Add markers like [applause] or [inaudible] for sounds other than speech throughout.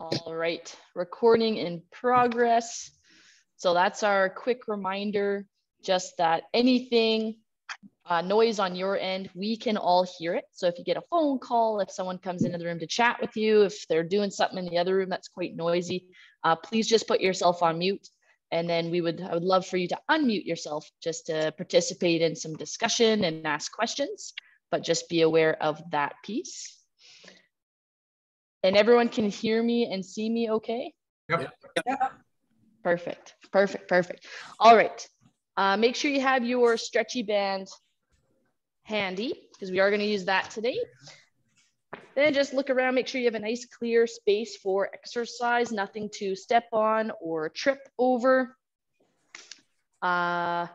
All right, recording in progress. So that's our quick reminder, just that anything uh, noise on your end, we can all hear it. So if you get a phone call, if someone comes into the room to chat with you, if they're doing something in the other room that's quite noisy, uh, please just put yourself on mute. And then we would, I would love for you to unmute yourself just to participate in some discussion and ask questions, but just be aware of that piece. And everyone can hear me and see me okay? Yep. Perfect, perfect, perfect. All right, uh, make sure you have your stretchy band handy because we are gonna use that today. Then just look around, make sure you have a nice clear space for exercise, nothing to step on or trip over. Uh,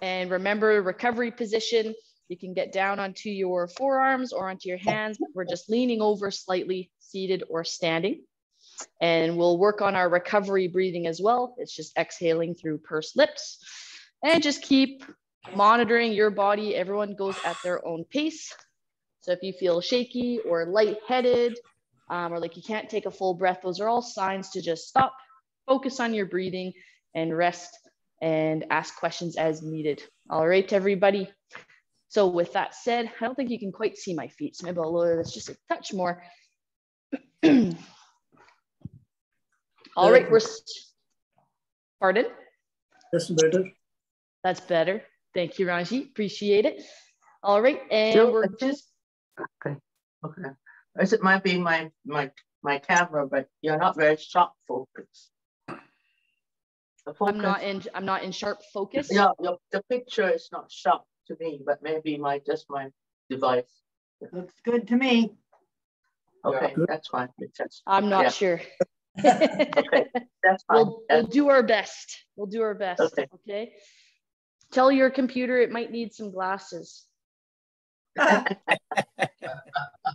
and remember recovery position. You can get down onto your forearms or onto your hands. We're just leaning over slightly, seated or standing. And we'll work on our recovery breathing as well. It's just exhaling through pursed lips. And just keep monitoring your body. Everyone goes at their own pace. So if you feel shaky or lightheaded, um, or like you can't take a full breath, those are all signs to just stop, focus on your breathing and rest and ask questions as needed. All right, everybody. So with that said, I don't think you can quite see my feet. So maybe I'll lower this just a touch more. [clears throat] All right, we're, pardon? That's better. That's better. Thank you, Ranji. Appreciate it. All right, and so, we're just. Okay, okay. As it might be my, my, my camera, but you're not very sharp focus. I'm not in. I'm not in sharp focus. Yeah, the picture is not sharp to me, but maybe my just my device. Looks good to me. Okay, yeah. that's fine. I'm not yeah. sure. [laughs] okay, that's fine. We'll, we'll, do our best. We'll do our best. Okay. okay. Tell your computer it might need some glasses. [laughs]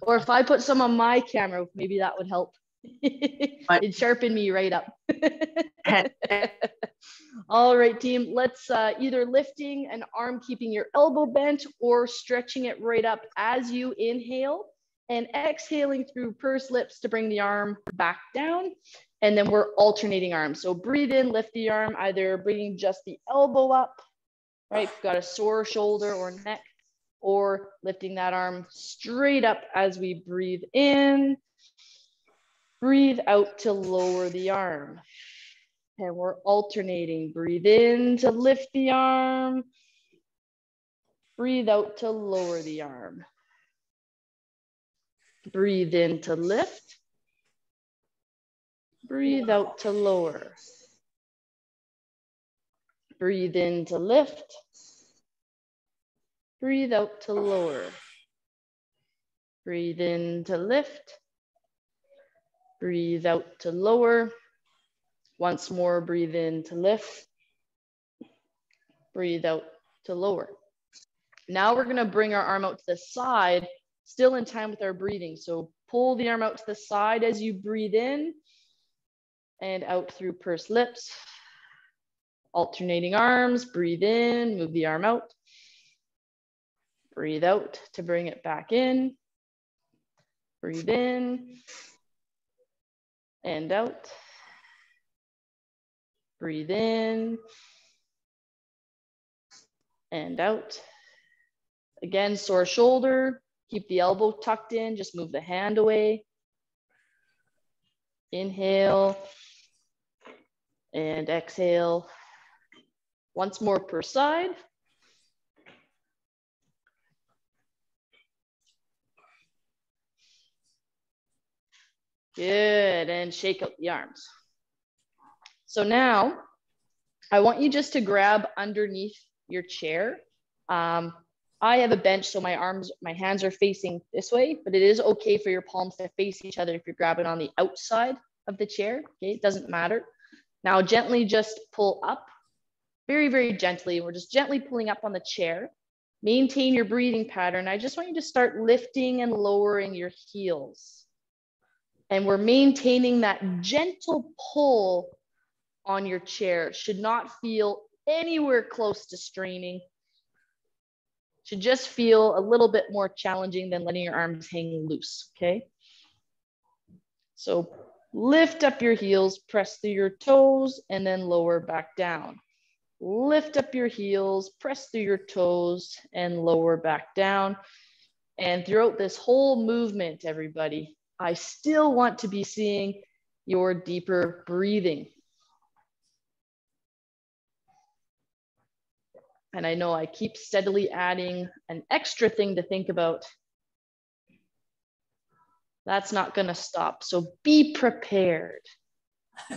or if I put some on my camera, maybe that would help. It sharpened me right up. [laughs] All right, team, let's uh, either lifting an arm, keeping your elbow bent or stretching it right up as you inhale and exhaling through pursed lips to bring the arm back down. And then we're alternating arms. So breathe in, lift the arm, either bringing just the elbow up, right? Got a sore shoulder or neck, or lifting that arm straight up as we breathe in Breathe out to lower the arm. And we're alternating. Breathe in to lift the arm. Breathe out to lower the arm. Breathe in to lift. Breathe out to lower. Breathe in to lift. Breathe out to lower. Breathe in to lift. Breathe out to lower. Once more, breathe in to lift. Breathe out to lower. Now we're gonna bring our arm out to the side, still in time with our breathing. So pull the arm out to the side as you breathe in and out through pursed lips. Alternating arms, breathe in, move the arm out. Breathe out to bring it back in. Breathe in, and out. Breathe in and out. Again, sore shoulder, keep the elbow tucked in, just move the hand away. Inhale and exhale. Once more per side. Good, and shake out the arms. So now I want you just to grab underneath your chair. Um, I have a bench, so my arms, my hands are facing this way, but it is okay for your palms to face each other if you're grabbing on the outside of the chair, okay? It doesn't matter. Now gently just pull up, very, very gently. We're just gently pulling up on the chair. Maintain your breathing pattern. I just want you to start lifting and lowering your heels and we're maintaining that gentle pull on your chair. Should not feel anywhere close to straining. Should just feel a little bit more challenging than letting your arms hang loose, okay? So lift up your heels, press through your toes, and then lower back down. Lift up your heels, press through your toes, and lower back down. And throughout this whole movement, everybody, I still want to be seeing your deeper breathing. And I know I keep steadily adding an extra thing to think about that's not going to stop. So be prepared. [laughs]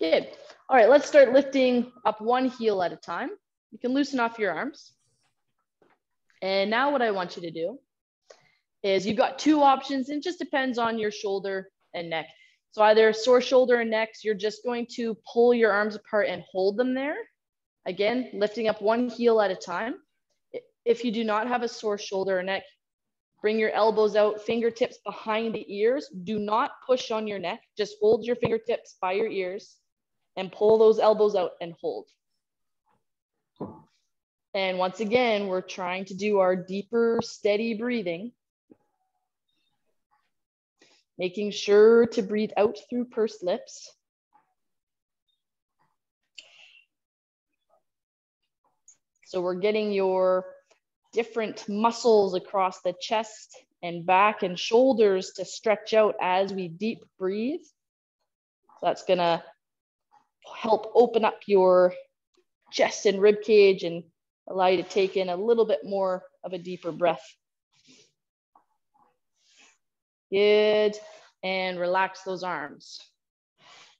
Good. All right, let's start lifting up one heel at a time. You can loosen off your arms. And now what I want you to do is you've got two options and just depends on your shoulder and neck. So either sore shoulder and necks, you're just going to pull your arms apart and hold them there. Again, lifting up one heel at a time. If you do not have a sore shoulder or neck, Bring your elbows out, fingertips behind the ears. Do not push on your neck. Just hold your fingertips by your ears and pull those elbows out and hold. And once again, we're trying to do our deeper, steady breathing. Making sure to breathe out through pursed lips. So we're getting your different muscles across the chest and back and shoulders to stretch out as we deep breathe. So that's gonna help open up your chest and rib cage and allow you to take in a little bit more of a deeper breath. Good, and relax those arms.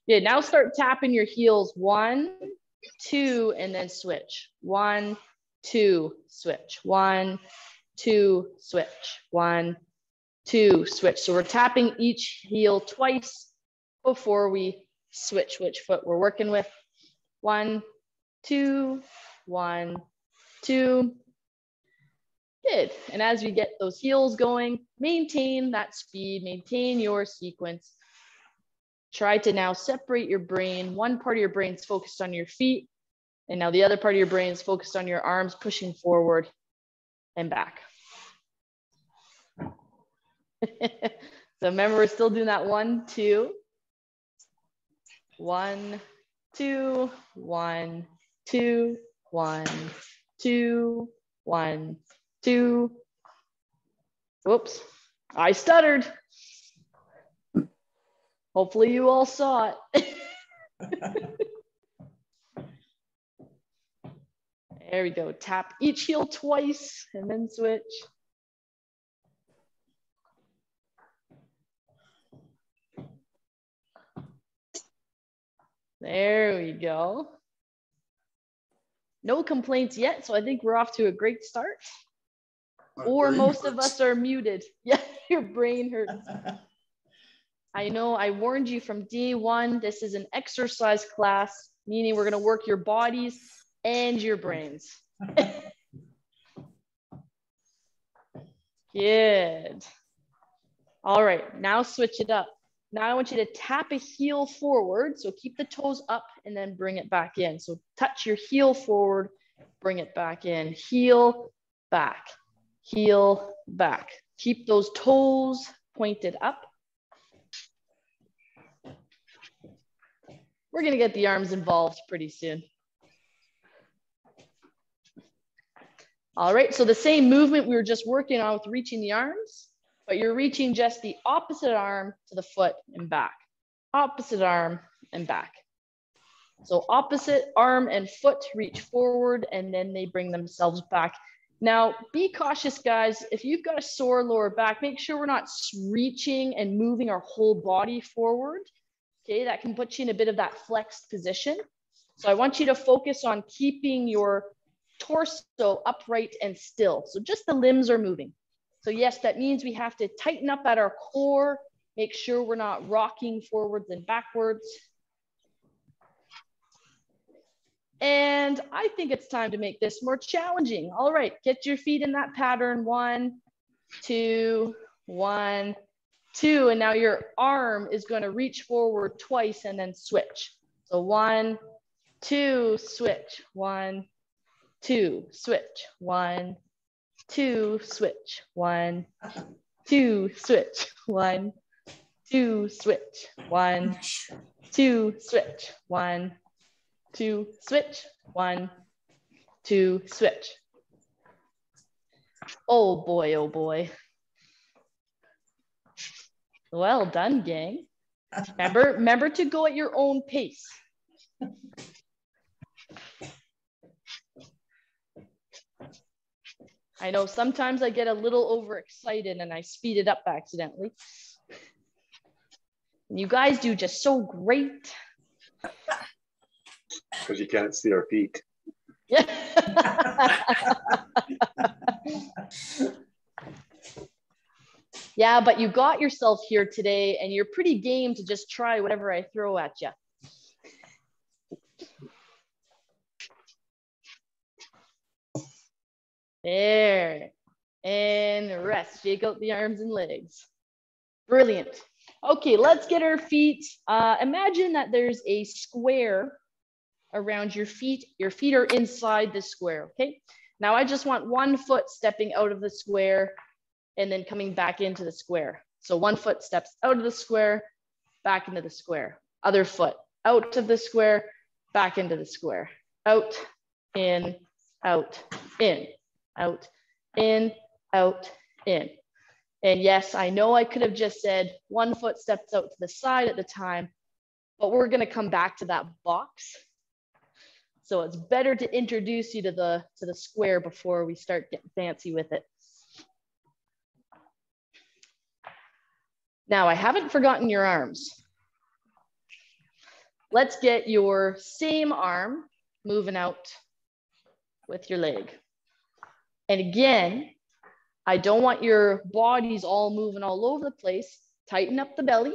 Good, now start tapping your heels, one, two, and then switch. One, two, switch, one, two, switch, one, two, switch. So we're tapping each heel twice before we switch which foot we're working with. One, two, one, two. Good. And as we get those heels going, maintain that speed, maintain your sequence. Try to now separate your brain. One part of your brain is focused on your feet, and now the other part of your brain is focused on your arms pushing forward and back. [laughs] so remember, we're still doing that one, two, one, two, one, two, one, two, one, two. Whoops, I stuttered. Hopefully you all saw it. [laughs] There we go. Tap each heel twice and then switch. There we go. No complaints yet, so I think we're off to a great start. My or most hurts. of us are muted. [laughs] Yeah, your brain [laughs] hurts. I know I warned you from day one. This is an exercise class, meaning we're going to work your bodies and your brains. [laughs] Good. All right, now switch it up. Now I want you to tap a heel forward. So keep the toes up and then bring it back in. So touch your heel forward, bring it back in. Heel, back, heel, back. Keep those toes pointed up. We're gonna get the arms involved pretty soon. All right, so the same movement we were just working on with reaching the arms, but you're reaching just the opposite arm to the foot and back. Opposite arm and back. So opposite arm and foot reach forward and then they bring themselves back. Now, be cautious, guys. If you've got a sore lower back, make sure we're not reaching and moving our whole body forward. Okay, that can put you in a bit of that flexed position. So I want you to focus on keeping your torso upright and still. So just the limbs are moving. So yes, that means we have to tighten up at our core, make sure we're not rocking forwards and backwards. And I think it's time to make this more challenging. All right, get your feet in that pattern. One, two, one, two. And now your arm is gonna reach forward twice and then switch. So one, two, switch, one, two, switch, one, two, switch, one, two, switch, one, two, switch, one, two, switch, one, two, switch, one, two, switch. Oh boy, oh boy. Well done, gang. Remember, remember to go at your own pace. I know sometimes I get a little overexcited and I speed it up accidentally. You guys do just so great. Because you can't see our feet. Yeah. [laughs] yeah, but you got yourself here today and you're pretty game to just try whatever I throw at you. There. And rest. Shake out the arms and legs. Brilliant. Okay, let's get our feet. Uh, imagine that there's a square around your feet. Your feet are inside the square, okay? Now I just want one foot stepping out of the square and then coming back into the square. So one foot steps out of the square, back into the square. Other foot out of the square, back into the square. Out, in, out, in out, in, out, in. And yes, I know I could have just said one foot steps out to the side at the time, but we're gonna come back to that box. So it's better to introduce you to the, to the square before we start getting fancy with it. Now I haven't forgotten your arms. Let's get your same arm moving out with your leg. And again, I don't want your bodies all moving all over the place. Tighten up the belly.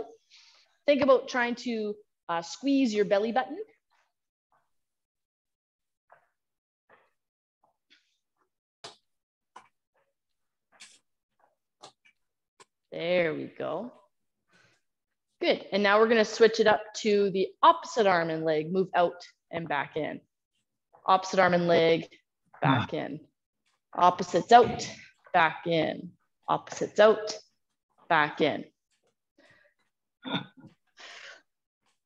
Think about trying to uh, squeeze your belly button. There we go. Good. And now we're going to switch it up to the opposite arm and leg. Move out and back in. Opposite arm and leg, back in. Opposites out, back in. Opposites out, back in.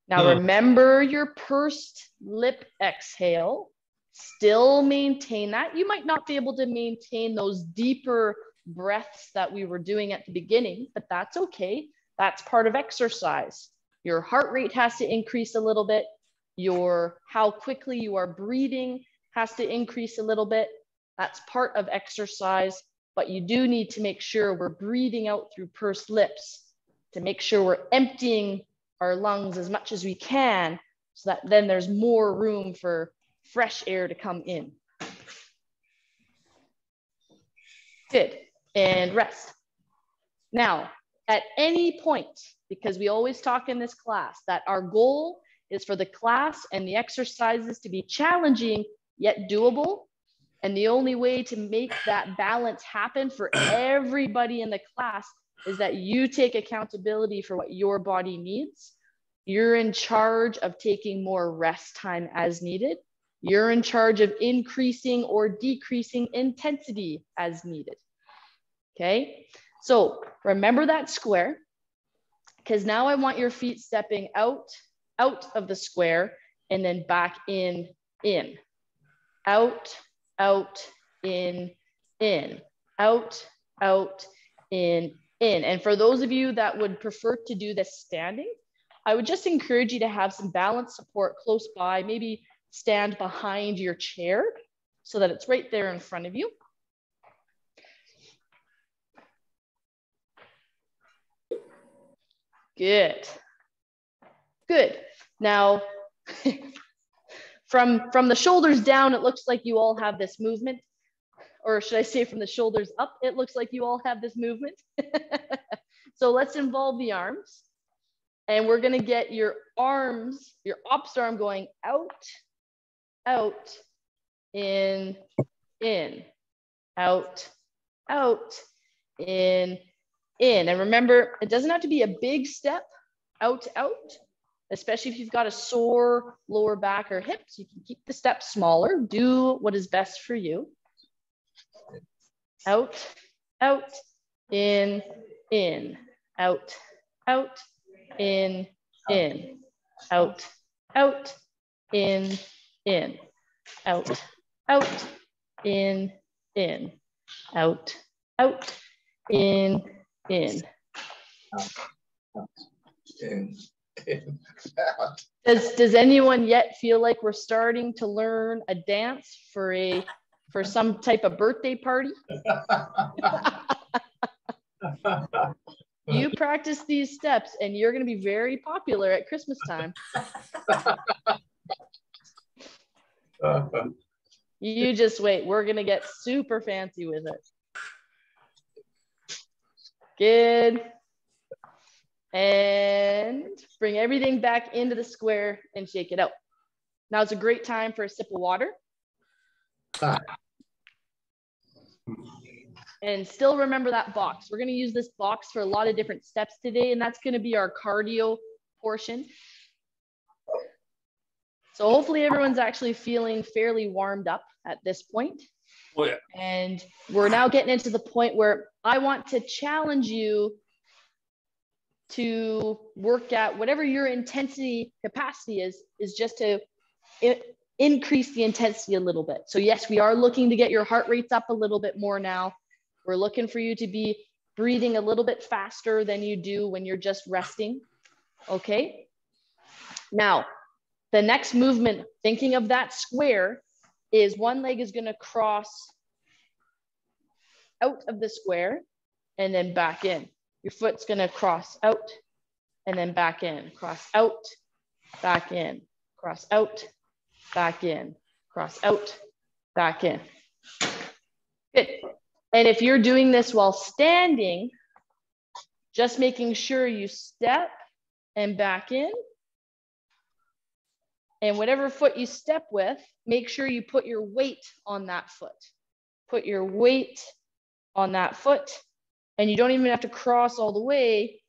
Now remember your pursed lip exhale. Still maintain that. You might not be able to maintain those deeper breaths that we were doing at the beginning, but that's okay. That's part of exercise. Your heart rate has to increase a little bit. Your how quickly you are breathing has to increase a little bit. That's part of exercise, but you do need to make sure we're breathing out through pursed lips to make sure we're emptying our lungs as much as we can so that then there's more room for fresh air to come in. Good, and rest. Now, at any point, because we always talk in this class that our goal is for the class and the exercises to be challenging yet doable and the only way to make that balance happen for everybody in the class is that you take accountability for what your body needs. You're in charge of taking more rest time as needed. You're in charge of increasing or decreasing intensity as needed. Okay, so remember that square because now I want your feet stepping out, out of the square and then back in, in, out, out, in, in, out, out, in, in. And for those of you that would prefer to do this standing, I would just encourage you to have some balance support close by, maybe stand behind your chair so that it's right there in front of you. Good. Good. Now, [laughs] From, from the shoulders down, it looks like you all have this movement. Or should I say from the shoulders up, it looks like you all have this movement. [laughs] so let's involve the arms. And we're gonna get your arms, your opposite arm going out, out, in, in, out, out, in, in. And remember, it doesn't have to be a big step out, out especially if you've got a sore lower back or hips, you can keep the step smaller, do what is best for you. Out, out, in, in, out, out, in, in, out, out, in, in, out, out, in, in, out, out, in, in. In, in, out. Does, does anyone yet feel like we're starting to learn a dance for a, for some type of birthday party? You practice these steps and you're going to be very popular at Christmas time. [laughs] You just wait. We're going to get super fancy with it. Good. And bring everything back into the square and shake it out. Now it's a great time for a sip of water. Ah. And still remember that box. We're going to use this box for a lot of different steps today, and that's going to be our cardio portion. So hopefully everyone's actually feeling fairly warmed up at this point. Oh, yeah. And we're now getting into the point where I want to challenge you to work at whatever your intensity capacity is, is just to i- increase the intensity a little bit. So yes, we are looking to get your heart rates up a little bit more now. We're looking for you to be breathing a little bit faster than you do when you're just resting. Okay. Now, the next movement, thinking of that square, is one leg is going to cross out of the square and then back in. Your foot's going to cross out and then back in, cross out, back in, cross out, back in, cross out, back in. Good. And if you're doing this while standing, just making sure you step and back in. And whatever foot you step with, make sure you put your weight on that foot. Put your weight on that foot. And you don't even have to cross all the way,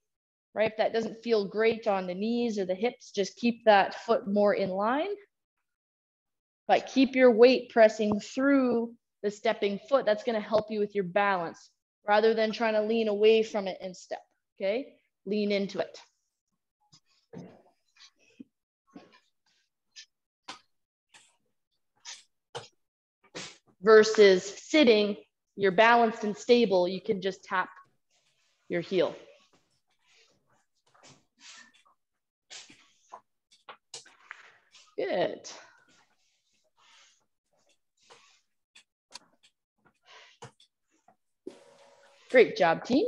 right? If that doesn't feel great on the knees or the hips, just keep that foot more in line. But keep your weight pressing through the stepping foot. That's going to help you with your balance rather than trying to lean away from it and step. Okay. Lean into it. Versus sitting, you're balanced and stable, you can just tap your heel. Good. Great job, team.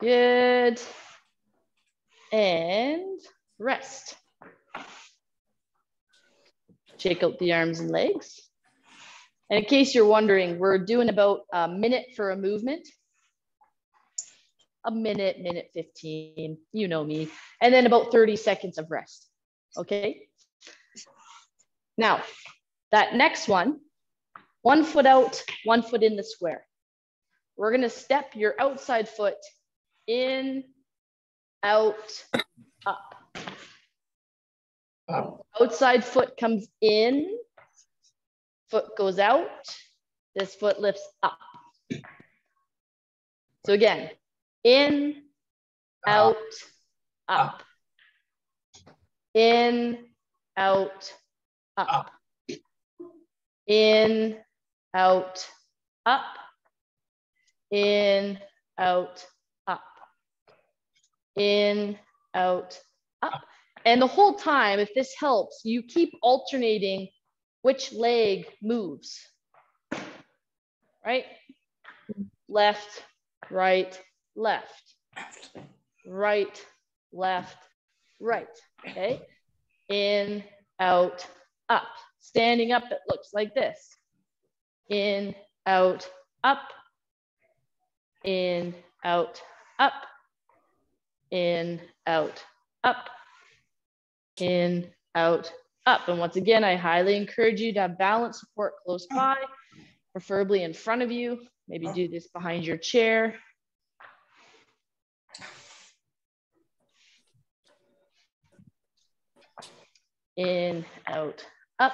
Good. And rest. Shake out the arms and legs. And in case you're wondering, we're doing about a minute for a movement. A minute, minute 15, you know me. And then about 30 seconds of rest, okay? Now, that next one, one foot out, one foot in the square. We're gonna step your outside foot in, out. Outside foot comes in, foot goes out, this foot lifts up. So again, in, out, up. In, out, up. In, out, up. In, out, up. In, out, up. And the whole time, if this helps, you keep alternating which leg moves, right? Left, right, left, right, left, right, okay? In, out, up. Standing up, it looks like this. In, out, up. In, out, up. In, out, up. In, out, up. And once again, I highly encourage you to have balance support close by, preferably in front of you. Maybe do this behind your chair. In, out, up,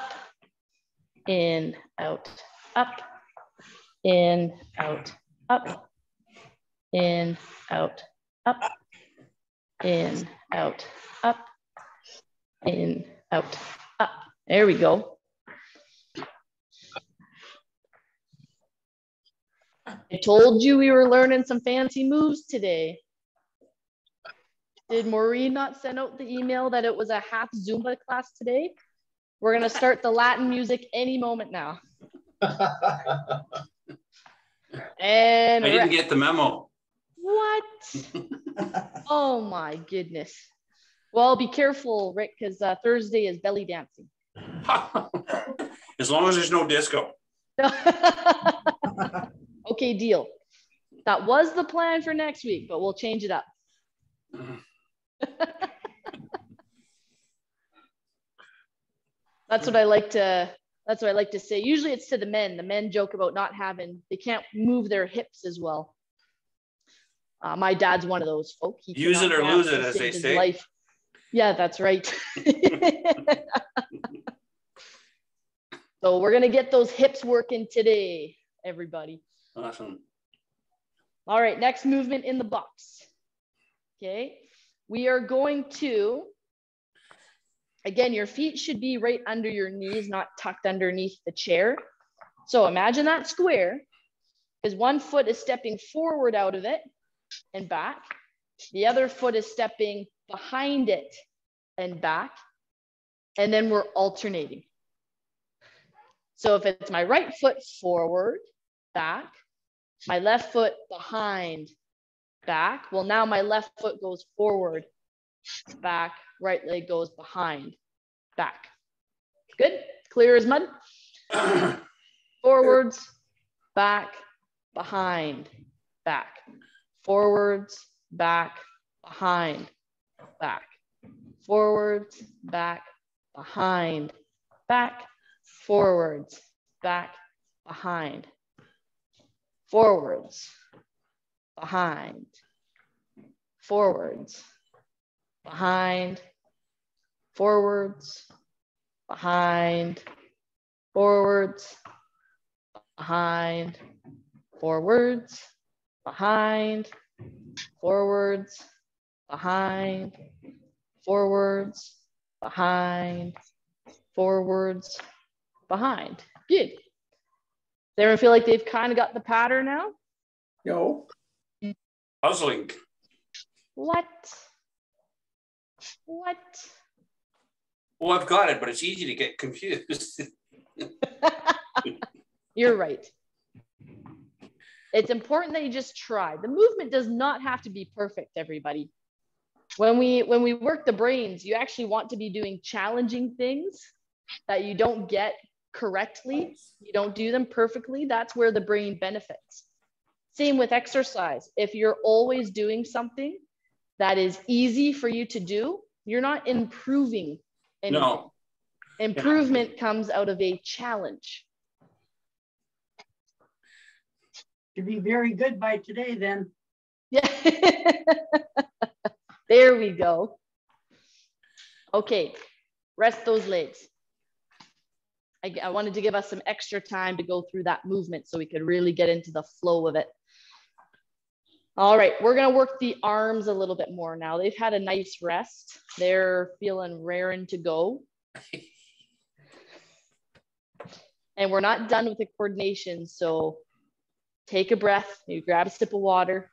in, out, up, in, out, up, in, out, up, in, out, up, in, out, up. There we go. I told you we were learning some fancy moves today. Did Maureen not send out the email that it was a half Zumba class today? We're gonna start the Latin music any moment now. [laughs] And I didn't get the memo. what? [laughs] Oh my goodness. Well, be careful, Rick, because uh, Thursday is belly dancing. [laughs] As long as there's no disco. [laughs] okay, deal. That was the plan for next week, but we'll change it up. That's what I like to. That's what I like to say. Usually, it's to the men. The men joke about not having. They can't move their hips as well. Uh, my dad's one of those folk. He Use it or lose it, as they say. Life. Yeah, that's right. [laughs] [laughs] so we're gonna get those hips working today, everybody. Awesome. All right, next movement in the box. Okay, we are going to, again, your feet should be right under your knees, not tucked underneath the chair. So imagine that square, because one foot is stepping forward out of it and back. The other foot is stepping behind it and back. And then we're alternating. So if it's my right foot forward, back, my left foot behind, back. Well, now my left foot goes forward, back, right leg goes behind, back. Good? Clear as mud? [coughs] Forwards, back, behind, back. Forwards, back, behind, back. Forwards, back, behind, back. Forwards, back, behind. Forwards, behind. Forwards, behind. Forwards, behind. Forwards, behind. Forwards, behind. Forwards, behind. Forwards, behind. Forwards, behind. Good. Does everyone feel like they've kind of got the pattern now? No, Puzzling. What? What? Well, I've got it, but it's easy to get confused. [laughs] [laughs] You're right. It's important that you just try. The movement does not have to be perfect, everybody. When we when we work the brains, you actually want to be doing challenging things that you don't get correctly. You don't do them perfectly. That's where the brain benefits. Same with exercise. If you're always doing something that is easy for you to do, you're not improving anything. No. Improvement comes out of a challenge. To be very good by today, then. Yeah. [laughs] there we go. Okay, rest those legs. I, I wanted to give us some extra time to go through that movement so we could really get into the flow of it. All right, we're gonna work the arms a little bit more now. They've had a nice rest. They're feeling raring to go. [laughs] And we're not done with the coordination, so take a breath, you grab a sip of water,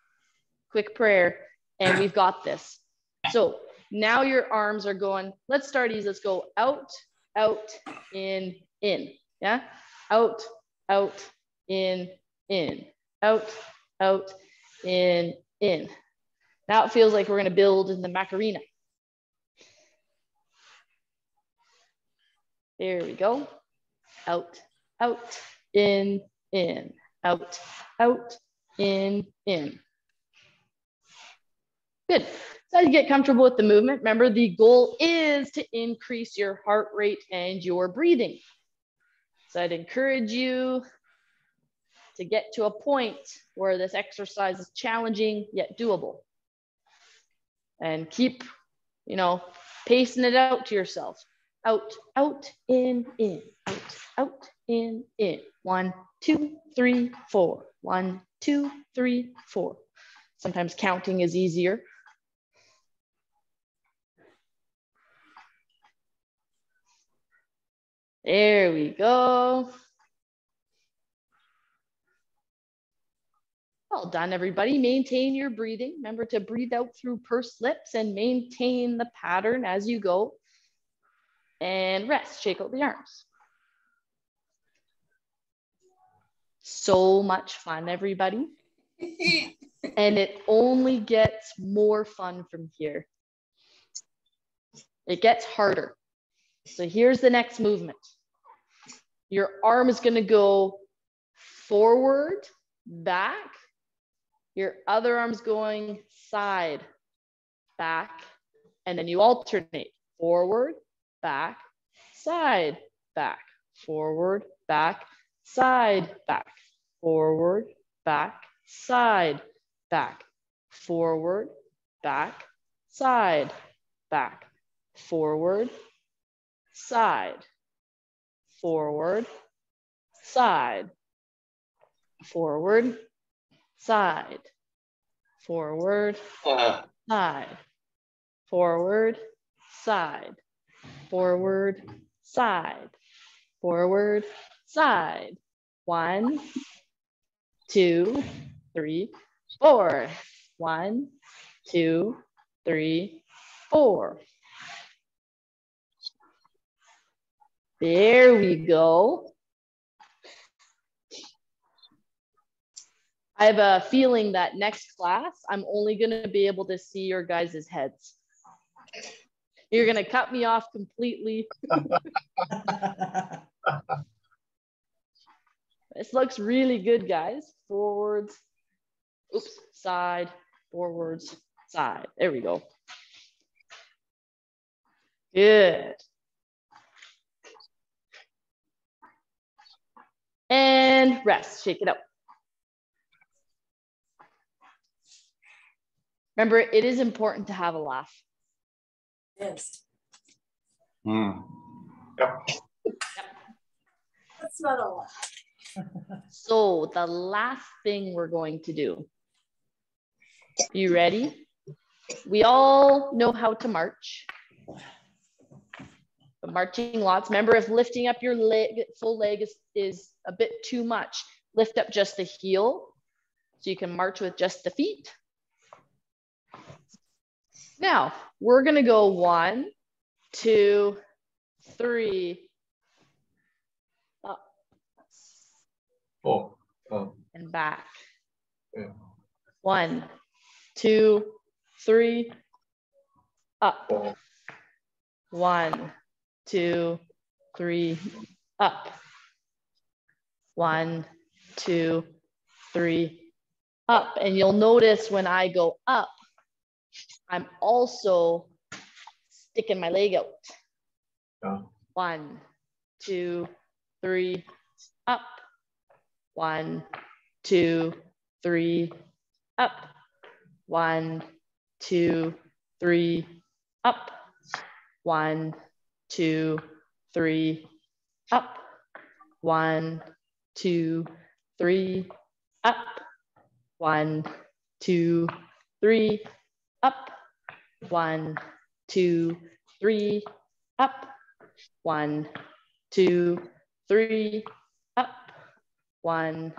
quick prayer, and we've got this. So now your arms are going, let's start easy. Let's go out, out, in, in. Yeah. Out, out, in, in, out, out, in, in. Now it feels like we're going to build in the Macarena. There we go. Out, out, in, in, out, out, in, in. Good. So as you get comfortable with the movement, remember the goal is to increase your heart rate and your breathing. So I'd encourage you to get to a point where this exercise is challenging yet doable. And keep, you know, pacing it out to yourself. Out, out, in, in, out, out, in, in. One, two, three, four. One, two, three, four. Sometimes counting is easier. There we go. Well done, everybody. Maintain your breathing. Remember to breathe out through pursed lips and maintain the pattern as you go. And rest, shake out the arms. So much fun, everybody. [laughs] and it only gets more fun from here. It gets harder. So here's the next movement. Your arm is gonna go forward, back. Your other arm's going side, back, and then you alternate forward, back, side, back, forward, back, side, back, forward, back, side, back, forward, back, side, back, forward, side, forward, side, forward, side, forward, side, forward, side, forward, side, forward, side. One, two, three, four. One, two, three, four. There we go. I have a feeling that next class, I'm only going to be able to see your guys' heads. You're going to cut me off completely. [laughs] This looks really good, guys. Forwards, oops, side, forwards, side. There we go. Good. And rest, shake it out. Remember, it is important to have a laugh. Yes, Hmm. that's not a lot. [laughs] So the last thing we're going to do. You ready? We all know how to march. But marching lots. Remember, if lifting up your leg, full leg is, is a bit too much, lift up just the heel. So you can march with just the feet. Now, we're gonna go one, two, three, up oh, oh, and back. yeah. One, two, three, up. Oh, One, two, three, up. One, two, three, up. And you'll notice when I go up, I'm also sticking my leg out. yeah. One, two, three, up. One, two, three, up. One, two, three, up. One, two, three, up. One, two, three, up. One, two, three, up. One, two, three, up. One, two, three, up. One,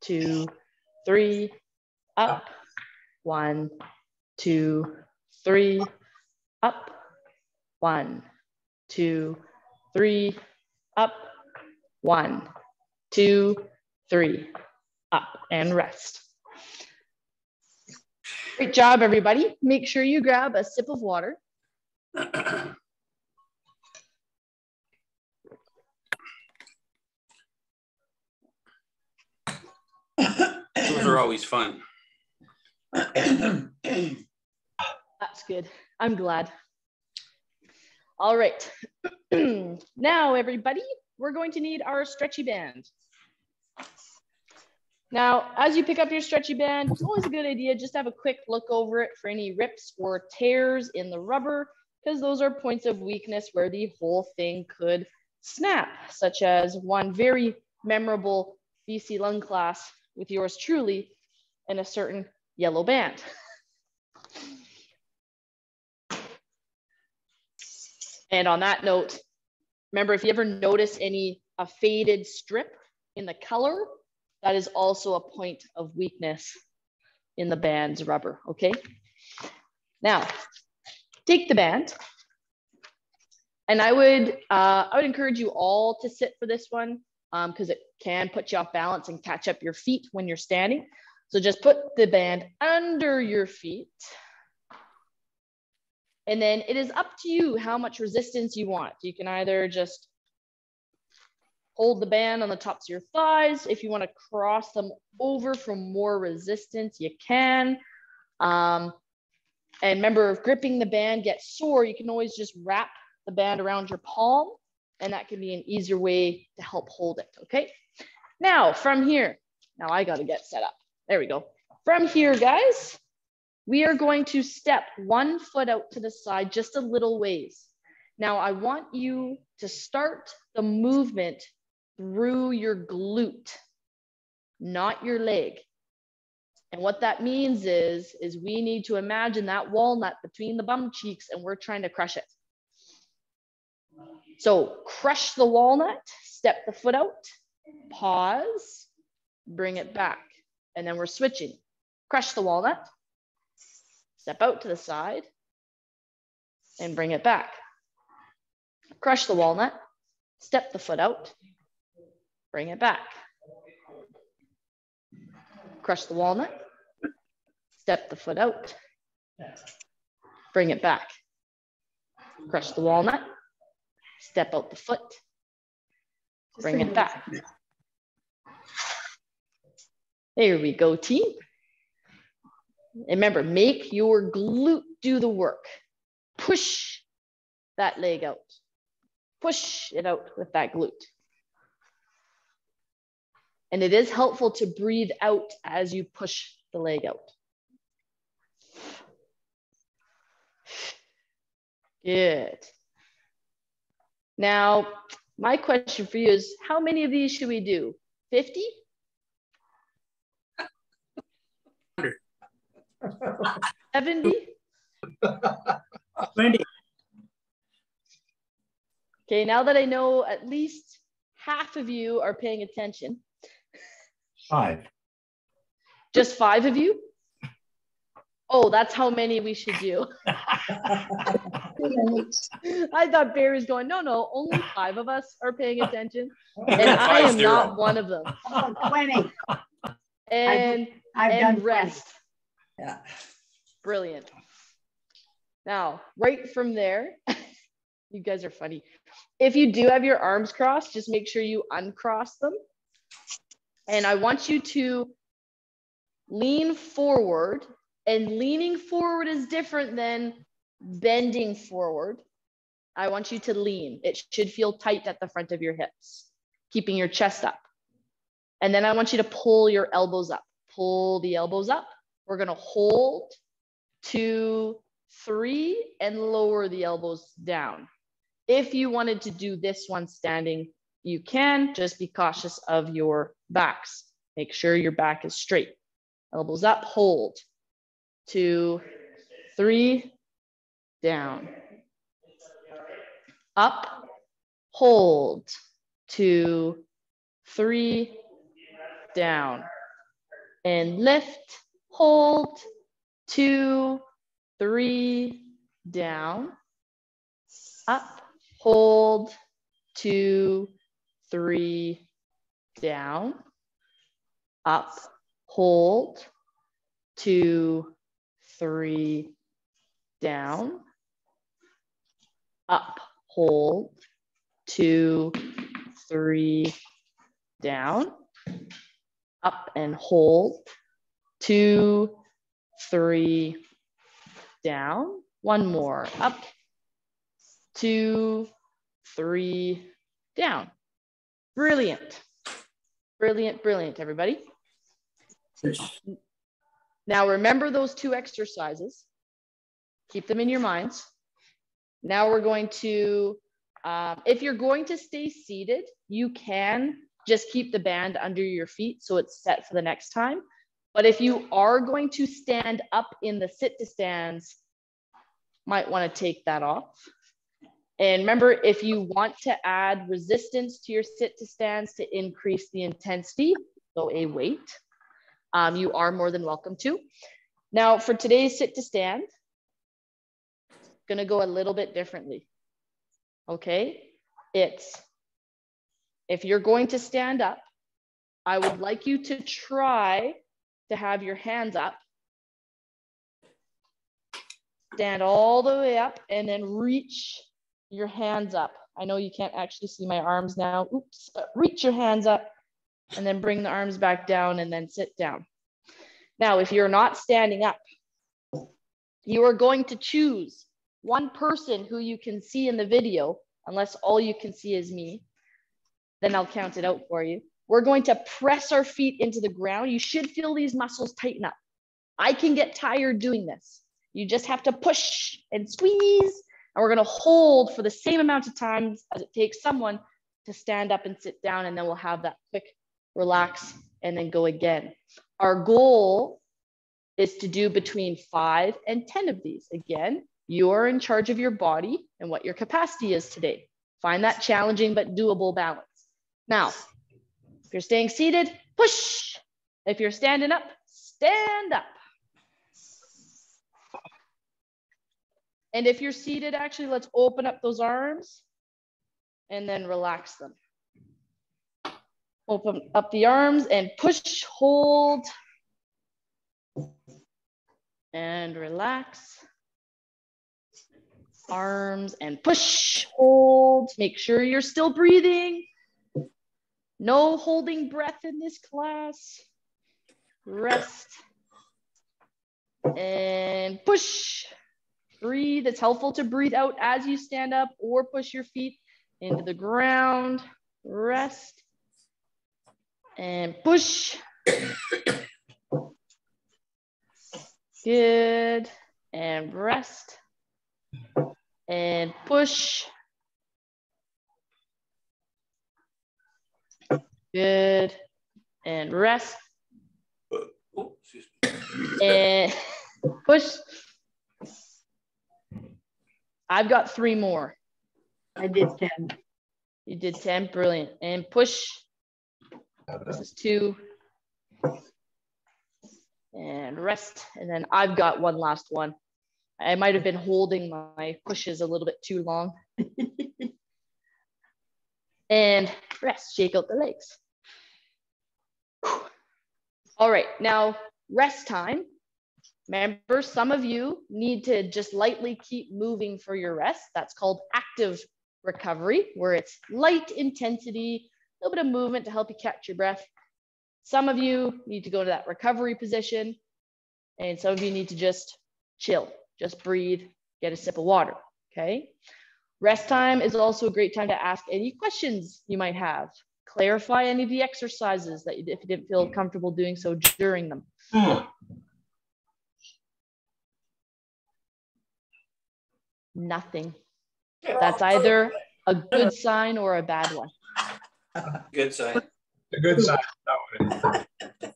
two, three, up. One, two, three, up. One, two, three, up. One, two, three, up and rest. Great job, everybody. Make sure you grab a sip of water. Those are always fun. That's good. I'm glad. All right. [clears throat] now, everybody, we're going to need our stretchy band. Now, as you pick up your stretchy band, it's always a good idea just to have a quick look over it for any rips or tears in the rubber, because those are points of weakness where the whole thing could snap, such as one very memorable BC lung class with yours truly and a certain yellow band. [laughs] And on that note, remember if you ever notice any a faded strip in the color, that is also a point of weakness in the band's rubber, okay? Now, take the band, and I would, uh, I would encourage you all to sit for this one because um, it can put you off balance and catch up your feet when you're standing. So just put the band under your feet. And then it is up to you how much resistance you want. You can either just hold the band on the tops of your thighs. If you want to cross them over for more resistance, you can. Um, and remember, if gripping the band gets sore, you can always just wrap the band around your palm, and that can be an easier way to help hold it, okay? Now, from here, now I gotta get set up. There we go. From here, guys, we are going to step one foot out to the side just a little ways. Now, I want you to start the movement through your glute, not your leg. And what that means is, is we need to imagine that walnut between the bum cheeks and we're trying to crush it. So crush the walnut, step the foot out, pause, bring it back. And then we're switching. Crush the walnut, step out to the side, and bring it back. Crush the walnut, step the foot out, bring it back. Crush the walnut, step the foot out, bring it back. Crush the walnut, step out the foot, bring it back. There we go, team. Remember, make your glute do the work. Push that leg out. Push it out with that glute. And it is helpful to breathe out as you push the leg out. Good. Now, my question for you is how many of these should we do? 50? 70? 20. Okay, now that I know at least half of you are paying attention, Five. just five of you? Oh, that's how many we should do. I thought Barry was going, no, no, only five of us are paying attention. And [laughs] I am not one of them. Oh, 20. And, I've done and 20. rest. Yeah. Brilliant. Now, right from there, [laughs] you guys are funny. If you do have your arms crossed, just make sure you uncross them. And I want you to lean forward, and leaning forward is different than bending forward. I want you to lean. It should feel tight at the front of your hips, keeping your chest up. And then I want you to pull your elbows up. Pull the elbows up. We're going to hold two, three, and lower the elbows down. If you wanted to do this one standing, you can. Just be cautious of your backs. Make sure your back is straight. Elbows up, hold. Two, three, down. Up, hold. Two, three, down. And lift, hold, two, three, down, up, hold, two, three, down, up, hold, two, three, down, up, hold, two, three, down, up and hold, two, three, down, one more, up, two, three, down. Brilliant. Brilliant, brilliant, everybody. Now remember those two exercises. Keep them in your minds. Now we're going to Um, if you're going to stay seated, you can just keep the band under your feet so it's set for the next time. But if you are going to stand up in the sit to stands, might want to take that off. And remember, if you want to add resistance to your sit to stands to increase the intensity, so a weight, um, you are more than welcome to. Now for today's sit to stand, gonna go a little bit differently. Okay, it's if you're going to stand up, I would like you to try to have your hands up. Stand all the way up and then reach your hands up. I know you can't actually see my arms now. Oops, reach your hands up and then bring the arms back down and then sit down. Now, if you're not standing up, you are going to choose one person who you can see in the video, unless all you can see is me, then I'll count it out for you. We're going to press our feet into the ground. You should feel these muscles tighten up. I can get tired doing this. You just have to push and squeeze. And we're going to hold for the same amount of time as it takes someone to stand up and sit down. And then we'll have that quick relax and then go again. Our goal is to do between five and 10 of these. Again, you are in charge of your body and what your capacity is today. Find that challenging but doable balance. Now, if you're staying seated, push. If you're standing up, stand up. And if you're seated, actually, let's open up those arms and then relax them. Open up the arms and push, hold, and relax arms and push, hold. Make sure you're still breathing. No holding breath in this class. Rest and push. Breathe. It's helpful to breathe out as you stand up or push your feet into the ground. Rest and push. Good. And rest and push. Good. And rest. Oh. And push. I've got three more. I did ten. You did 10, brilliant. And push. This is two. And rest. And then I've got one last one. I might have been holding my pushes a little bit too long. [laughs] and rest, shake out the legs. All right, now rest time. Remember, some of you need to just lightly keep moving for your rest. That's called active recovery, where it's light intensity, a little bit of movement to help you catch your breath. Some of you need to go to that recovery position, and some of you need to just chill. Just breathe, get a sip of water, okay? Rest time is also a great time to ask any questions you might have. Clarify any of the exercises that you, if you didn't feel comfortable doing so during them. Nothing. That's either a good sign or a bad one. Good sign. A good sign. that one.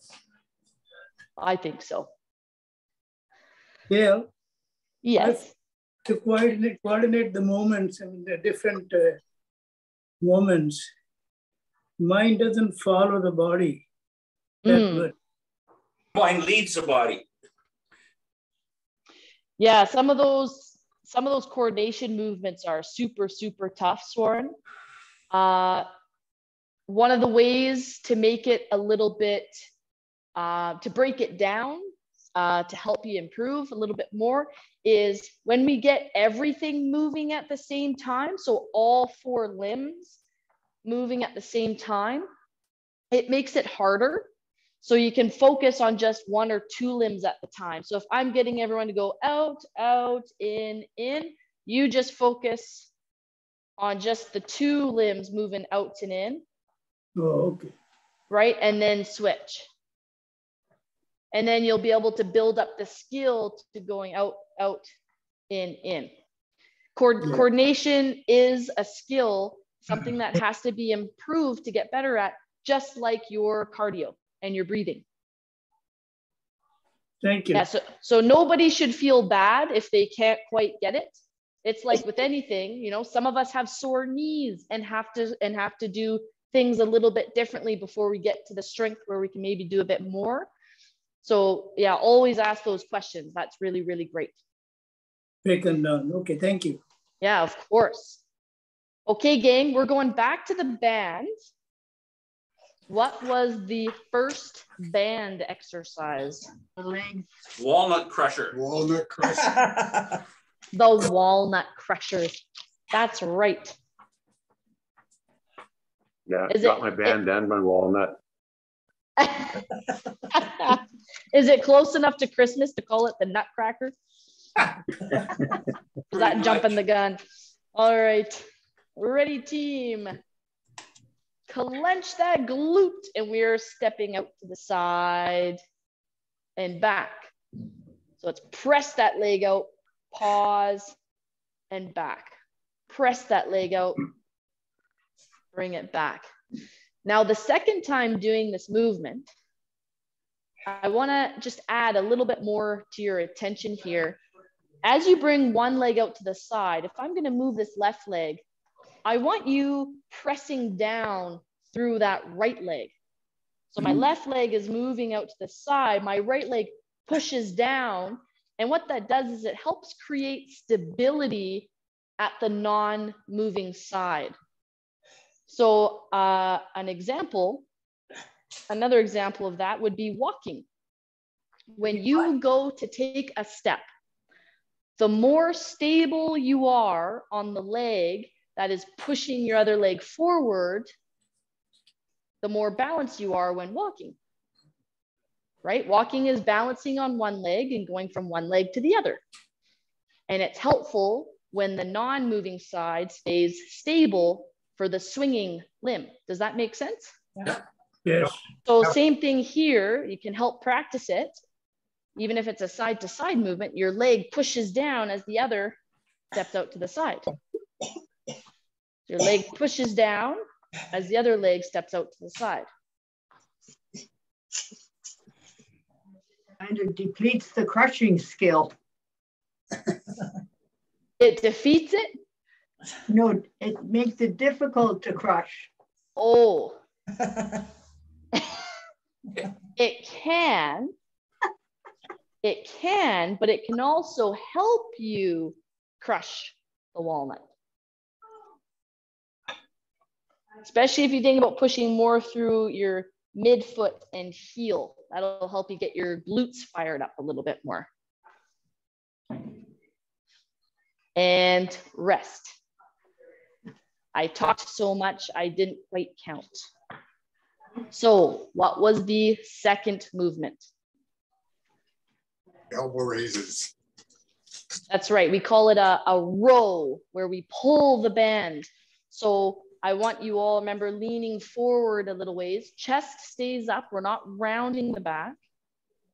I think so. Yeah, Yes. To coordinate, coordinate the movements, I mean, the different uh, movements. Mind doesn't follow the body Mm. Mind leads the body. Yeah, some of those some of those coordination movements are super super tough, Soren. Uh, one of the ways to make it a little bit uh, to break it down uh, to help you improve a little bit more is when we get everything moving at the same time. So all four limbs moving at the same time, it makes it harder so you can focus on just one or two limbs at the time. So if I'm getting everyone to go out, out, in, in, you just focus on just the two limbs moving out and in, Oh, okay. right? And then switch. And then you'll be able to build up the skill to going out, out, in, in. Co- Yeah. Coordination is a skill, [laughs] something that has to be improved to get better at, just like your cardio and your breathing. Thank you. Yeah, so, so nobody should feel bad if they can't quite get it. It's like with anything, you know, some of us have sore knees and have to and have to do things a little bit differently before we get to the strength where we can maybe do a bit more. So yeah, always ask those questions. That's really, really great. Pick and down. Okay, thank you. Yeah, of course. Okay, gang, we're going back to the band. What was the first band exercise? The. Walnut crusher. Walnut crust. [laughs] The walnut crusher. That's right. Yeah, Is got it- my band and my walnut. [laughs] Is it close enough to Christmas to call it the Nutcracker? [laughs] Is that jumping the gun? All right, We're ready team. Clench that glute and we're stepping out to the side and back. So let's press that leg out, pause and back. Press that leg out, bring it back. Now, the second time doing this movement, I want to just add a little bit more to your attention here. As you bring one leg out to the side, if I'm going to move this left leg, I want you pressing down through that right leg. So my mm-hmm. left leg is moving out to the side, my right leg pushes down. And what that does is it helps create stability at the non moving side. So, uh, an example, another example of that would be walking. When you go to take a step, the more stable you are on the leg that is pushing your other leg forward, the more balanced you are when walking. Right? Walking is balancing on one leg and going from one leg to the other. And it's helpful when the non moving side stays stable for the swinging limb. Does that make sense? Yeah. Yes. So same thing here, you can help practice it. Even if it's a side to side movement, your leg pushes down as the other steps out to the side. Your leg pushes down as the other leg steps out to the side. Kind of depletes the crushing skill. It defeats it. No, it makes it difficult to crush. Oh, [laughs] it can. It can, but it can also help you crush the walnut. Especially if you think about pushing more through your midfoot and heel. That'll help you get your glutes fired up a little bit more. And rest. I talked so much, I didn't quite count. So, what was the second movement? Elbow raises. That's right. We call it a, a row where we pull the band. So, I want you all remember leaning forward a little ways. Chest stays up. We're not rounding the back.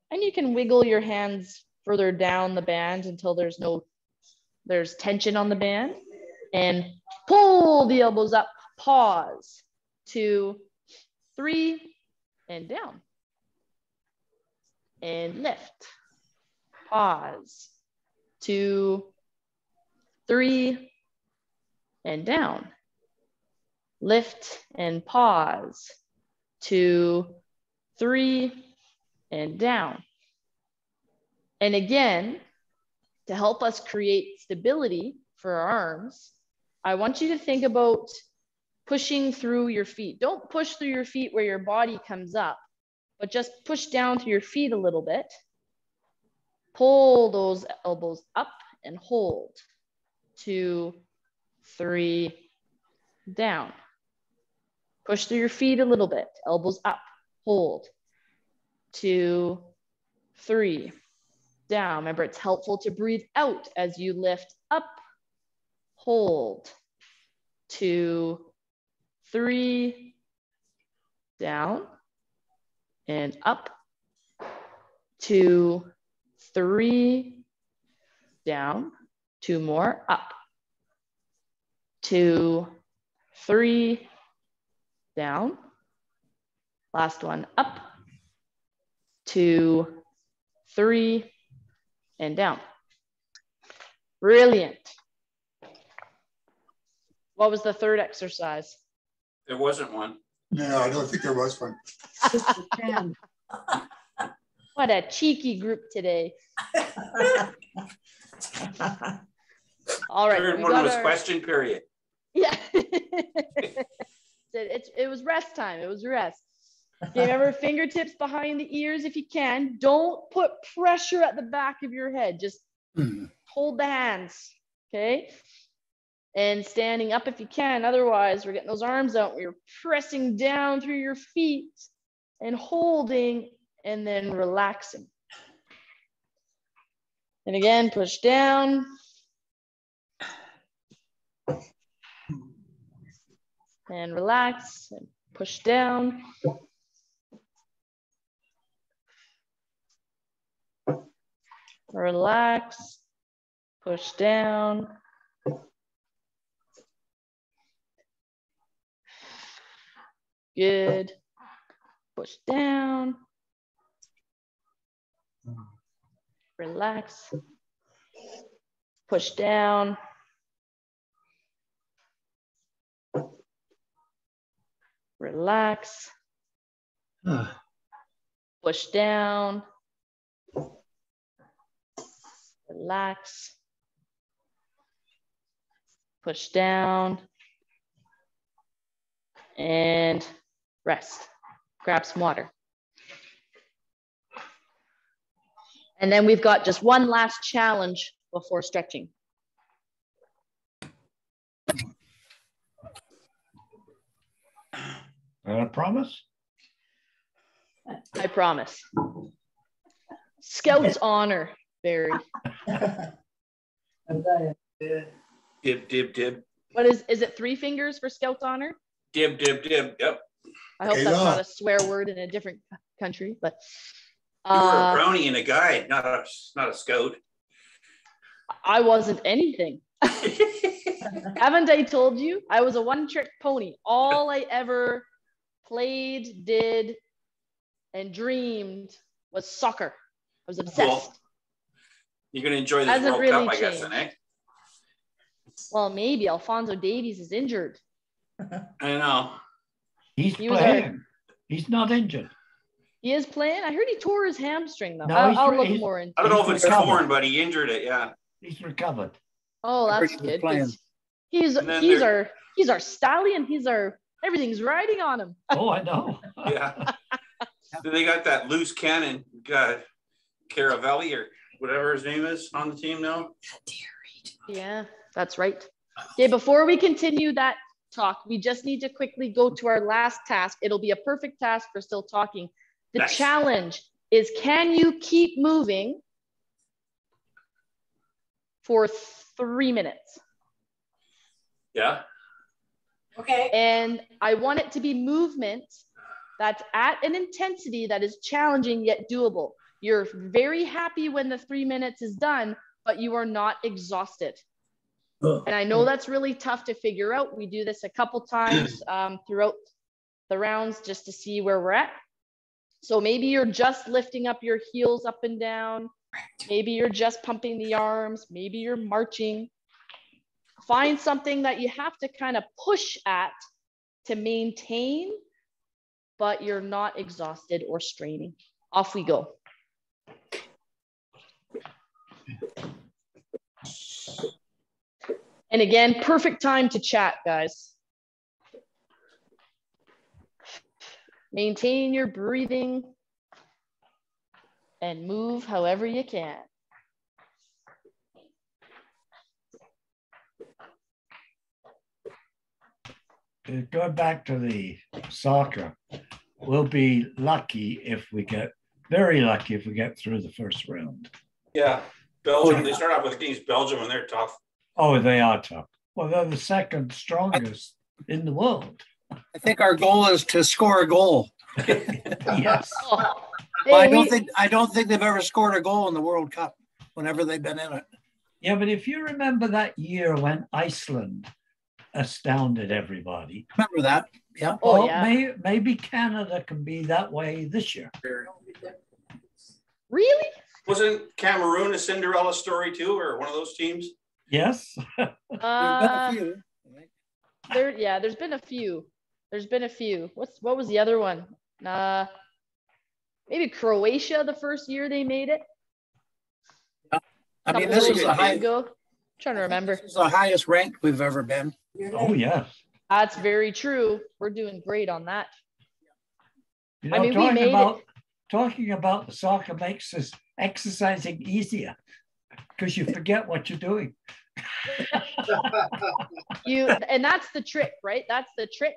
And you can wiggle your hands further down the band until there's no there's tension on the band and pull the elbows up, pause, two, three, and down. And lift, pause, two, three, and down. Lift and pause, two, three, and down. And again, to help us create stability for our arms, I want you to think about pushing through your feet. Don't push through your feet where your body comes up, but just push down through your feet a little bit. Pull those elbows up and hold. Two, three, down. Push through your feet a little bit. Elbows up, hold. Two, three, down. Remember, it's helpful to breathe out as you lift up, hold, two, three, down, and up, two, three, down, two more, up, two, three, down. Last one, up, two, three, and down. Brilliant. What was the third exercise? There wasn't one. No, I don't think there was one. Just a ten. What a cheeky group today. [laughs] All right. Third we one got was our- question period. Yeah. [laughs] it, it, it was rest time. It was rest. Okay, remember fingertips behind the ears if you can. Don't put pressure at the back of your head. Just hmm. hold the hands. Okay. And standing up if you can. Otherwise, we're getting those arms out. We're pressing down through your feet and holding and then relaxing. And again, push down. And relax and push down. Relax, push down. Good. Push down. Relax. Push down. Relax. Push down. Relax. Push down. And rest. Grab some water. And then we've got just one last challenge before stretching. Uh, promise? I promise. Scout's [laughs] honor, Barry. [laughs] Dib, dib, dib. What is is it three fingers for Scout's honor? Dib, dib, dib. Yep. I hope Hey, that's Doc. not a swear word in a different country, but You were a uh, brownie and a guide, not a not a scout. I wasn't anything. [laughs] Haven't I told you? I was a one trick pony. All I ever played, did, and dreamed was soccer. I was obsessed. Well, You're gonna enjoy this Hasn't World really Cup, I guess, changed. then, eh? Well, maybe Alfonso Davies is injured. I know. He's He was a- playing. He's not injured. He is playing. I heard he tore his hamstring though. No, I'll, he's I'll look more into. I don't know if it's recovered. torn, but he injured it. Yeah. He's recovered. Oh, that's good. playing. 'cause He's he's there- our he's our stallion. He's our everything's riding on him. Oh, I know. [laughs] Yeah. Then they got that loose cannon, got Caravelli or whatever his name is on the team now. Yeah, that's right. Okay, before we continue that talk, we just need to quickly go to our last task. It'll be a perfect task for still talking. The Nice. challenge is can you keep moving for three minutes? Yeah. Okay, And I want it to be movement that's at an intensity that is challenging yet doable. You're very happy when the three minutes is done, but you are not exhausted. And I know that's really tough to figure out. We do this a couple [clears throat] times um, throughout the rounds just to see where we're at. So maybe you're just lifting up your heels up and down. Maybe you're just pumping the arms. Maybe you're marching. Find something that you have to kind of push at to maintain, but you're not exhausted or straining. Off we go. And again, perfect time to chat, guys. Maintain your breathing and move however you can. Uh, Going back to the soccer, we'll be lucky if we get very lucky if we get through the first round. Yeah. Belgium. They start off with against Belgium and they're tough. Oh, they are tough. Well, they're the second strongest in the world. I think our goal is to score a goal. Yes. [laughs] Oh, But I don't think I don't think they've ever scored a goal in the World Cup whenever they've been in it. Yeah, but if you remember that year when Iceland astounded everybody. Remember that? Yeah. Oh, Well, yeah. may, maybe Canada can be that way this year. Really? Wasn't Cameroon a Cinderella story too, or one of those teams? Yes. [laughs] There's been a Uh, few. there, yeah, there's been a few. There's been a few. What's what was the other one? Uh, maybe Croatia the first year they made it. I mean, this years is the high, ago. trying to remember. this is the highest rank we've ever been. Oh, yes. That's very true. We're doing great on that. You I know, mean, we talking made it- talking about the soccer makes us exercising easier because you forget what you're doing. You and that's the trick, right? That's the trick.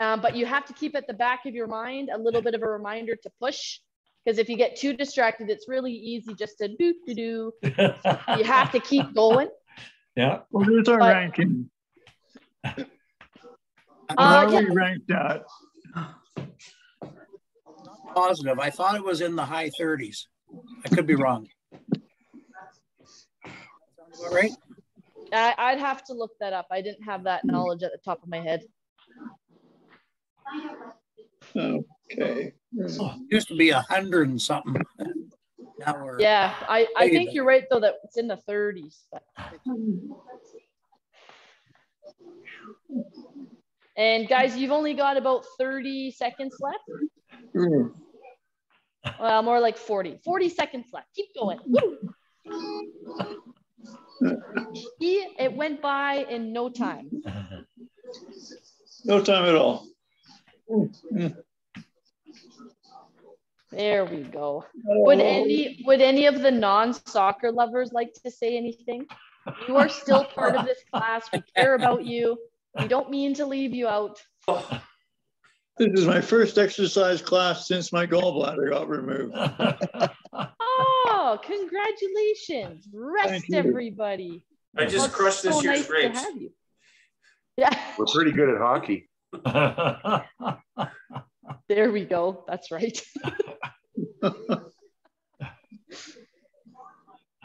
Um, but you have to keep at the back of your mind a little bit of a reminder to push. Because if you get too distracted, it's really easy just to do do do. [laughs] You have to keep going. yeah. Well, there's our But- ranking. Uh, How are yeah. we ranked at? Positive. I thought it was in the high 30s. I could be wrong. Sound about right? I, I'd have to look that up. I didn't have that knowledge at the top of my head. Okay. Used to be a hundred and something. Now we're Yeah, I, I think you're right though that it's in the 30s. But. And guys, you've only got about 30 seconds left. Hmm. Well, more like 40. 40 seconds left. Keep going. Woo! [laughs] [laughs] See, it went by in no time. No time at all. There we go. Would any would any of the non-soccer lovers like to say anything? You are still part of this class. We care about you. We don't mean to leave you out. [laughs] This is my first exercise class since my gallbladder got removed. Oh, congratulations. Rest everybody. I just Well, it's crushed this so year's nice to grapes. have you. Yeah, [laughs] We're pretty good at hockey. [laughs] there we go. That's right. [laughs]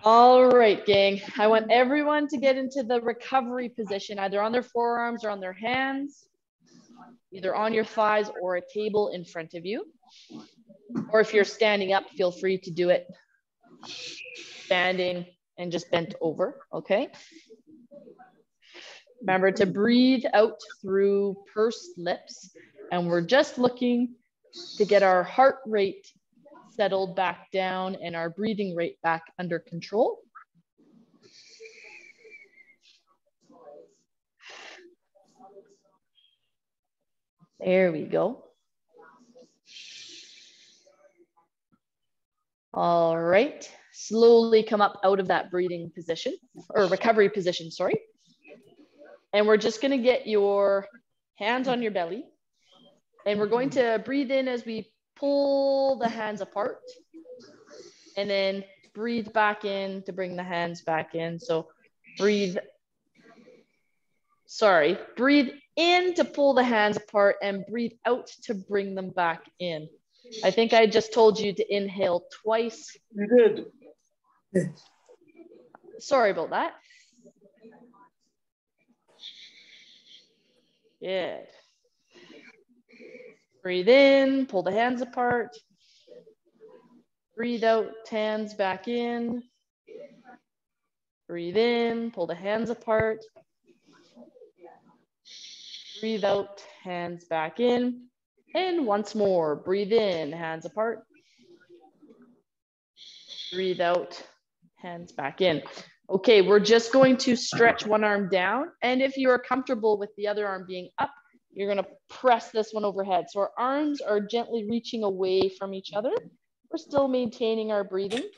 All right, gang. I want everyone to get into the recovery position, either on their forearms or on their hands, either on your thighs or a table in front of you. Or if you're standing up, feel free to do it standing and just bent over, okay? Remember to breathe out through pursed lips. And we're just looking to get our heart rate settled back down and our breathing rate back under control. There we go. All right, slowly come up out of that breathing position or recovery position, sorry. And we're just gonna get your hands on your belly. And we're going to breathe in as we pull the hands apart and then breathe back in to bring the hands back in. So breathe, sorry, breathe in to pull the hands apart and breathe out to bring them back in. I think I just told you to inhale twice. You did. Sorry about that. Good. Breathe in, pull the hands apart. Breathe out, hands back in. Breathe in, pull the hands apart. Breathe out, hands back in. And once more, breathe in, hands apart. Breathe out, hands back in. Okay, we're just going to stretch one arm down. And if you are comfortable with the other arm being up, you're gonna press this one overhead. So our arms are gently reaching away from each other. We're still maintaining our breathing.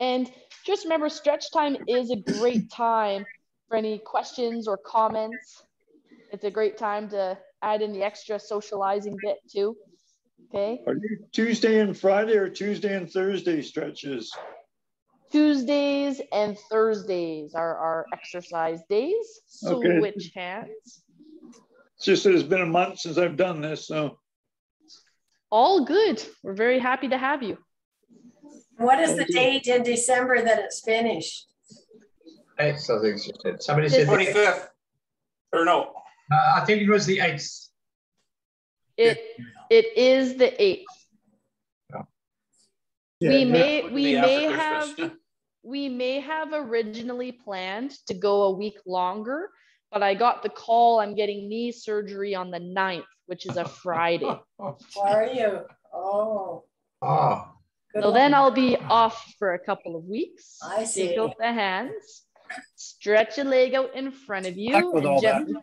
And just remember, stretch time is a great time for any questions or comments. It's a great time to add in the extra socializing bit too. Okay. Are you Tuesday and Friday or Tuesday and Thursday stretches? Tuesdays and Thursdays are our exercise days. Okay. Switch hands. It's just that it's been a month since I've done this, so. All good. We're very happy to have you. What is the date in December that it's finished? Hey, so there's- somebody said. Twenty-fifth. Or no? Uh, I think it was the eighth. It it is the eighth. we Yeah, may we may have we may have originally planned to go a week longer, but I got the call I'm getting knee surgery on the 9th, which is a Friday. [laughs] How are you? Oh. Oh, good So luck. then I'll be off for a couple of weeks. I see. Take see. out the hands, stretch a leg out in front of you. Heck with and all gen-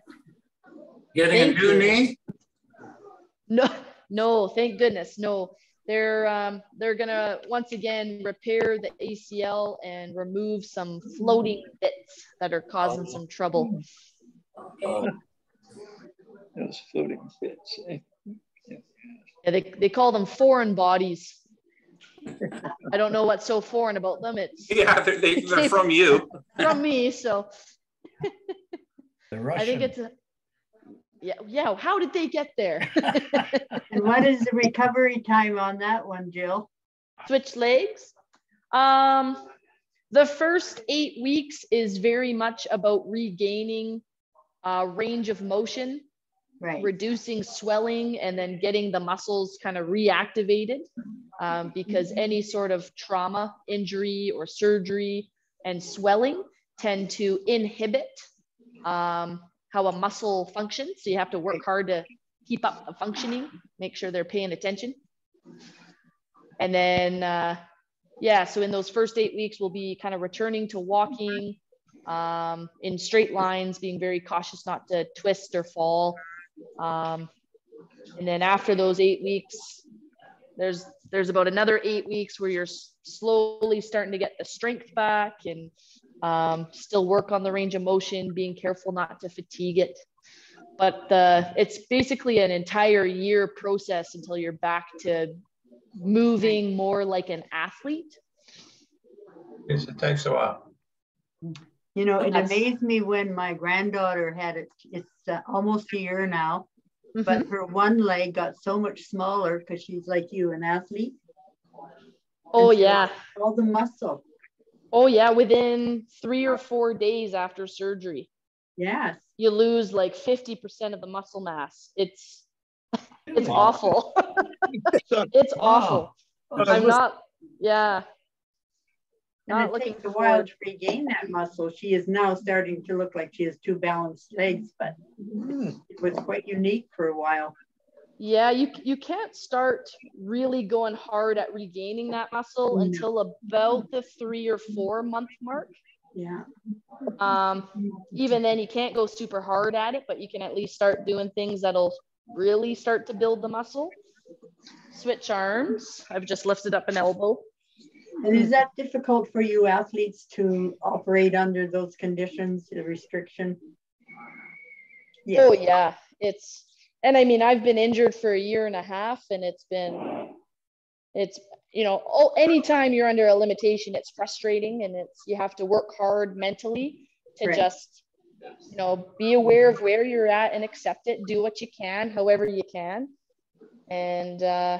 getting a Thank new you. knee? No, no, thank goodness, no. They're um, they're gonna once again repair the ACL and remove some floating bits that are causing some trouble. Okay. Those floating bits. eh? Yeah, they, they call them foreign bodies. I don't know what's so foreign about them. It's [laughs] Yeah, they're, they, they're [laughs] from you. from me, so The [laughs] I think it's a yeah, yeah. How did they get there? And [laughs] what is the recovery time on that one, Jill? Switch legs. Um, the first eight weeks is very much about regaining uh, range of motion, Right. reducing swelling, and then getting the muscles kind of reactivated. Um, because any sort of trauma, injury, or surgery and swelling tend to inhibit um, how a muscle functions. So you have to work hard to keep up the functioning, make sure they're paying attention. And then, uh, yeah, so in those first eight weeks, we'll be kind of returning to walking um, in straight lines, being very cautious not to twist or fall. Um, and then after those eight weeks, there's there's about another eight weeks where you're slowly starting to get the strength back and um, still work on the range of motion, being careful not to fatigue it. But the, it's basically an entire year process until you're back to moving more like an athlete. Yes, it takes a while. You know, it That's- amazed me when my granddaughter had it, it's uh, almost a year now, Mm-hmm. but her one leg got so much smaller because she's like you, an athlete. Oh And she yeah. All the muscle. Oh yeah. Within three or four days after surgery, Yes. you lose like 50% of the muscle mass. It's it's awful. [laughs] it's oh. awful. Oh, I'm not, yeah. And Not it looking takes a while forward. to regain that muscle. She is now starting to look like she has two balanced legs, but hmm. it was quite unique for a while. Yeah, you you can't start really going hard at regaining that muscle No. until about the three or four month mark. Yeah. Um, even then, you can't go super hard at it, but you can at least start doing things that'll really start to build the muscle. Switch arms. I've just lifted up an elbow. And is that difficult for you athletes to operate under those conditions, the restriction? Yeah. Oh yeah, it's and I mean I've been injured for a year and a half, and it's been it's you know oh anytime you're under a limitation, it's frustrating, and it's you have to work hard mentally to Right. just you know be aware of where you're at and accept it, do what you can, however you can, and uh,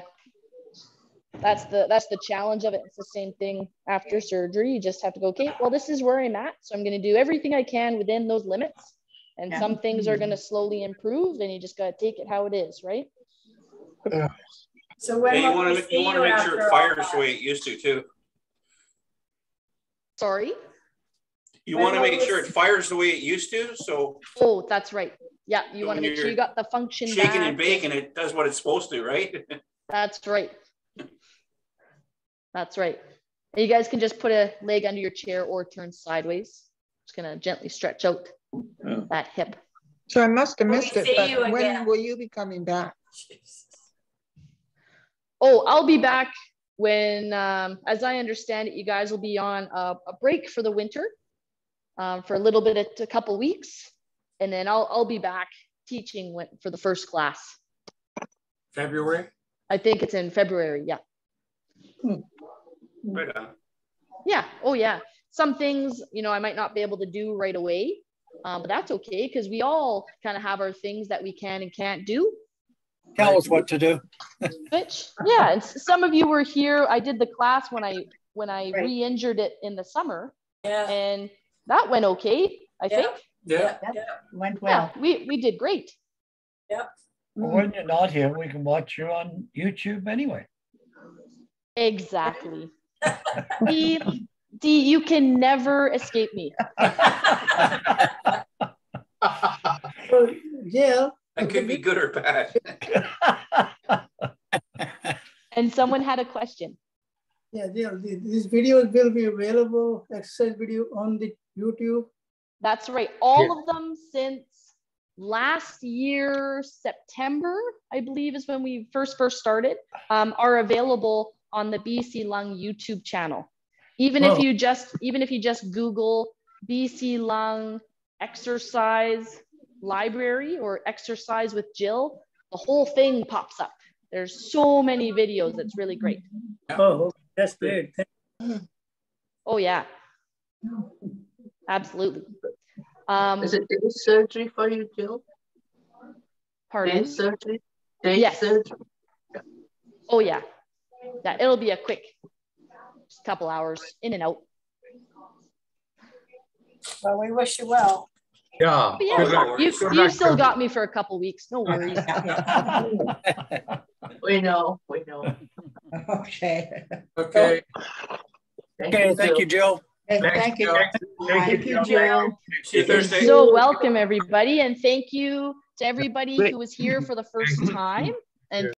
that's the that's the challenge of it. It's the same thing after surgery. You just have to go, okay, well this is where I'm at, so I'm going to do everything I can within those limits and Yeah. some things are mm-hmm. going to slowly improve and you just got to take it how it is right? So when Yeah, you want to, you want to make sure it fires the way it used to too. sorry? You want to make sure it fires the way it used to, so oh that's right. Yeah you So want to make sure you're you got the function shaking back and baking, it does what it's supposed to, right? [laughs] that's right. That's right. And you guys can just put a leg under your chair or turn sideways. Just going to gently stretch out Yeah. that hip So I must have missed it, but when again? will you be coming back? oh i'll be back when um, as i understand it you guys will be on a, a break for the winter um, for a little bit of a couple weeks and then i'll, I'll be back teaching when, for the first class February? I think it's in February. Yeah. Right on. Yeah. Oh, yeah. Some things, you know, I might not be able to do right away, um, but that's okay because we all kind of have our things that we can and can't do. Tell us what to do. [laughs] Which, yeah, and some of you were here. I did the class when I when I Right. re-injured it in the summer, Yeah, and that went okay. I Yeah. think. Yeah. Went Yeah, well. we, we did great. Yep. When you're not here, we can watch you on YouTube anyway. Exactly. [laughs] Dee, Dee, you can never escape me. [laughs] Well, yeah. That could be good or bad. [laughs] And someone had a question. Yeah, yeah, these videos will be available, exercise video on the YouTube. That's right. All of them since last year, September, I believe is when we first first started, um, are available on the BC Lung YouTube channel. Even if you just even if you just Google BC Lung exercise library or exercise with Jill, the whole thing pops up. There's so many videos. It's really great. Oh, that's great. Oh yeah, absolutely. Um, Is it day surgery for you, Jill? pardon? Day surgery? Day Yes. surgery? Oh yeah, yeah. It'll be a quick, just couple hours in and out. Well, we wish you well. Yeah. But yeah, luck. you Good you luck, still got me for a couple weeks. No worries. [laughs] We know, we know. Okay. Okay. Okay, thank you, Jill. Hey, Thanks, Thank you. Jill. Thank you, Jill. See you Thursday. so welcome everybody, and thank you to everybody who was here for the first time.